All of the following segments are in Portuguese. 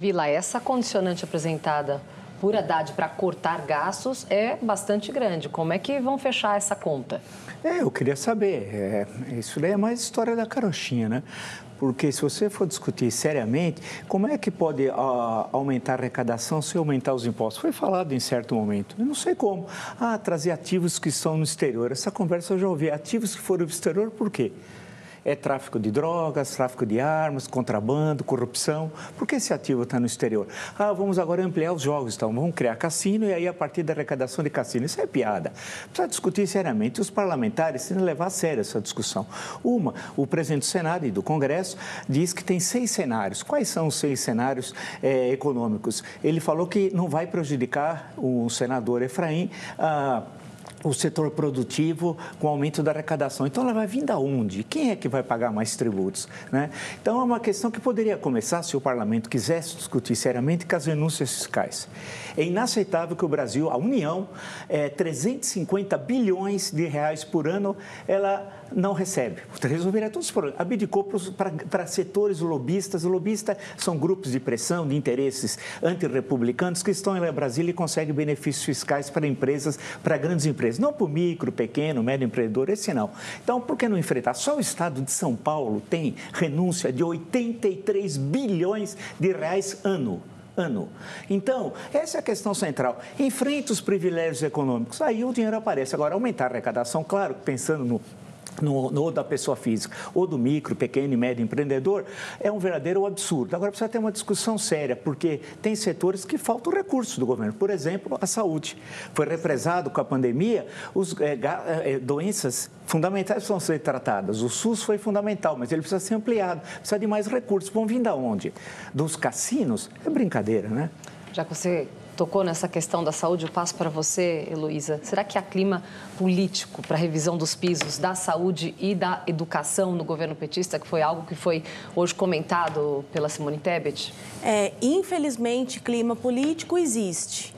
Vila, essa condicionante apresentada por Haddad para cortar gastos é bastante grande. Como é que vão fechar essa conta? É, eu queria saber. É, isso daí é mais história da carochinha, né? Porque se você for discutir seriamente, como é que pode a, aumentar a arrecadação se aumentar os impostos? Foi falado em certo momento. Eu não sei como. Ah, trazer ativos que estão no exterior. Essa conversa eu já ouvi. Ativos que foram para o exterior, por quê? É tráfico de drogas, tráfico de armas, contrabando, corrupção. Por que esse ativo está no exterior? Ah, vamos agora ampliar os jogos, então vamos criar cassino e aí a partir da arrecadação de cassino. Isso é piada. Precisa discutir seriamente. Os parlamentares têm que levar a sério essa discussão. Uma, o presidente do Senado e do Congresso diz que tem seis cenários. Quais são os seis cenários é, econômicos? Ele falou que não vai prejudicar o senador Efraim. Ah, o setor produtivo com o aumento da arrecadação. Então, ela vai vir da onde? Quem é que vai pagar mais tributos? Né? Então, é uma questão que poderia começar, se o parlamento quisesse discutir seriamente, com as renúncias fiscais. É inaceitável que o Brasil, a União, é, 350 bilhões de reais por ano, ela não recebe. Resolveria todos os problemas. Abdicou para setores lobistas. Lobistas são grupos de pressão, de interesses antirrepublicanos que estão em Brasília e conseguem benefícios fiscais para empresas, para grandes empresas empresas, não para o micro, pequeno, médio empreendedor, esse não. Então, por que não enfrentar? Só o estado de São Paulo tem renúncia de 83 bilhões de reais ano ano. Então, essa é a questão central. Enfrenta os privilégios econômicos, aí o dinheiro aparece. Agora, aumentar a arrecadação, claro, pensando no no, no, da pessoa física ou do micro, pequeno e médio empreendedor, é um verdadeiro absurdo. Agora precisa ter uma discussão séria, porque tem setores que faltam recursos do governo. Por exemplo, a saúde. Foi represado com a pandemia, os, é, é, doenças fundamentais precisam ser tratadas. O SUS foi fundamental, mas ele precisa ser ampliado, precisa de mais recursos. Vão vir da onde? Dos cassinos? É brincadeira, né? Já que você tocou nessa questão da saúde, eu passo para você, Heloísa. Será que há clima político para a revisão dos pisos da saúde e da educação no governo petista, que foi algo que foi hoje comentado pela Simone Tebet? É, infelizmente, clima político existe.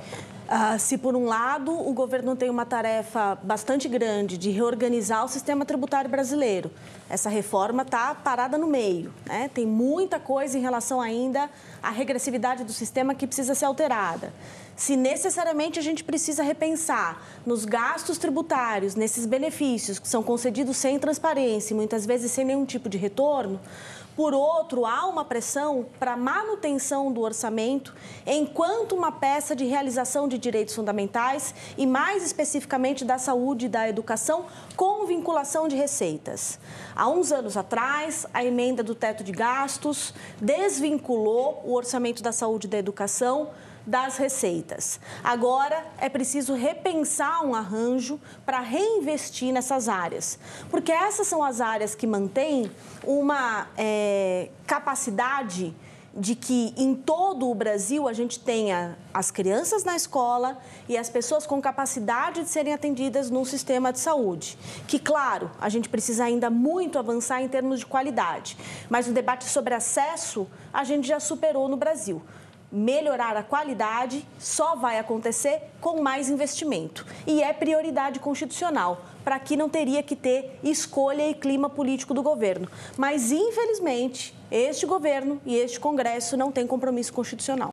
Uh, se, por um lado, o governo tem uma tarefa bastante grande de reorganizar o sistema tributário brasileiro, essa reforma está parada no meio. Né? Tem muita coisa em relação ainda à regressividade do sistema que precisa ser alterada. Se necessariamente a gente precisa repensar nos gastos tributários, nesses benefícios que são concedidos sem transparência e muitas vezes sem nenhum tipo de retorno, por outro, há uma pressão para manutenção do orçamento enquanto uma peça de realização de direitos fundamentais e, mais especificamente, da saúde e da educação, com vinculação de receitas. Há uns anos atrás, a emenda do teto de gastos desvinculou o orçamento da saúde e da educação das receitas. Agora é preciso repensar um arranjo para reinvestir nessas áreas, porque essas são as áreas que mantêm uma é, capacidade de que em todo o Brasil a gente tenha as crianças na escola e as pessoas com capacidade de serem atendidas no sistema de saúde. Que, claro, a gente precisa ainda muito avançar em termos de qualidade, mas o debate sobre acesso a gente já superou no Brasil melhorar a qualidade só vai acontecer com mais investimento. E é prioridade constitucional. Para que não teria que ter escolha e clima político do governo. Mas, infelizmente, este governo e este Congresso não têm compromisso constitucional.